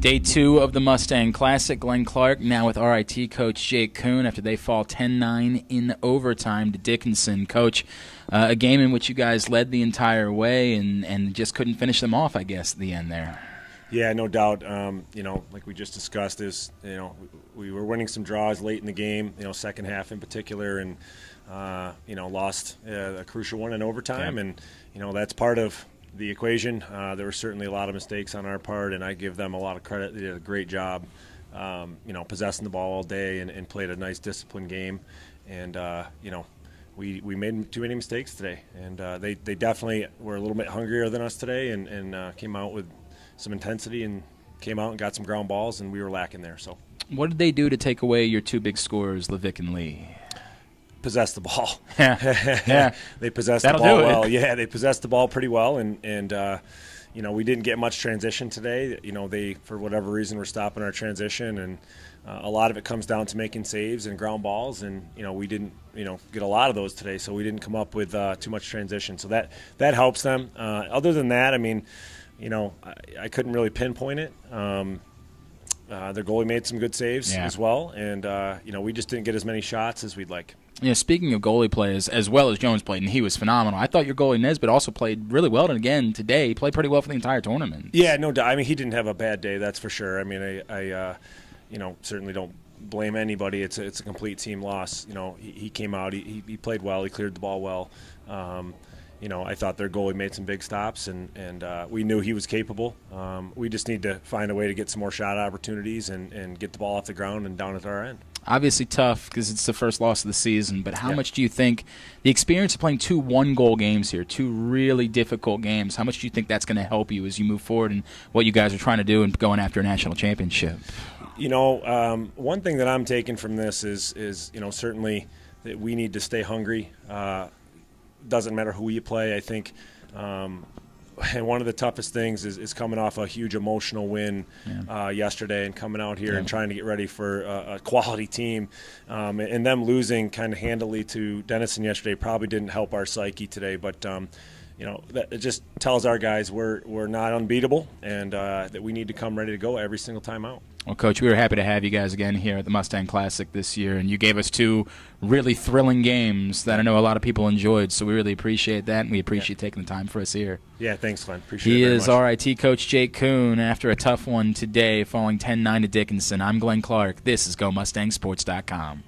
Day two of the Mustang Classic. Glenn Clark now with RIT coach Jake Coon after they fall 10 9 in overtime to Dickinson. Coach, uh, a game in which you guys led the entire way and, and just couldn't finish them off, I guess, at the end there. Yeah, no doubt. Um, you know, like we just discussed, is you know we, we, were winning some draws late in the game. You know, second half in particular, and uh, you know lost uh, a crucial one in overtime, okay. and you know that's part of the equation. Uh, there were certainly a lot of mistakes on our part, and I give them a lot of credit. They did a great job, um, you know, possessing the ball all day and, and played a nice disciplined game. And uh, you know, we, we made too many mistakes today, and uh, they they definitely were a little bit hungrier than us today, and and uh, came out with some intensity and came out and got some ground balls, and we were lacking there. So, what did they do to take away your two big scores, Levick and Lee? Possess the ball. Yeah, yeah. they possessed That'll the ball well. Yeah, they possessed the ball pretty well, and and uh, you know we didn't get much transition today. You know they for whatever reason were stopping our transition, and uh, a lot of it comes down to making saves and ground balls, and you know we didn't you know get a lot of those today, so we didn't come up with uh, too much transition. So that that helps them. Uh, other than that, I mean, you know I, I couldn't really pinpoint it. Um, uh, their goalie made some good saves Yeah. as well, and uh, you know we just didn't get as many shots as we'd like. Yeah, speaking of goalie plays, as well as Jones played, and he was phenomenal. I thought your goalie Nesbitt also played really well, and again today he played pretty well for the entire tournament. Yeah, no doubt. I mean, he didn't have a bad day, that's for sure. I mean, I, I uh, you know, certainly don't blame anybody. It's a, it's a complete team loss. You know, he, he came out, he, he, he played well, he cleared the ball well. Um, you know, I thought their goalie made some big stops, and and uh, we knew he was capable. Um, we just need to find a way to get some more shot opportunities and, and get the ball off the ground and down at our end. Obviously tough because it's the first loss of the season, but how Yeah. much do you think the experience of playing two one-goal games here, two really difficult games, how much do you think that's going to help you as you move forward and what you guys are trying to do and going after a national championship? You know, um, one thing that I'm taking from this is is you know certainly that we need to stay hungry. Uh, doesn't matter who you play. I think. Um, and one of the toughest things is, is coming off a huge emotional win uh, yesterday and coming out here and trying to get ready for a, a quality team. Um, and, and them losing kind of handily to Denison yesterday probably didn't help our psyche today. But um, you know, that it just tells our guys we're we're not unbeatable and uh, that we need to come ready to go every single time out. Well, Coach, we were happy to have you guys again here at the Mustang Classic this year, and you gave us two really thrilling games that I know a lot of people enjoyed. So we really appreciate that, and we appreciate taking the time for us here. Yeah, thanks, Glenn. Appreciate He it. He is much. RIT coach Jake Coon after a tough one today, falling 10 9 to Dickinson. I'm Glenn Clark. This is GoMustangSports.com.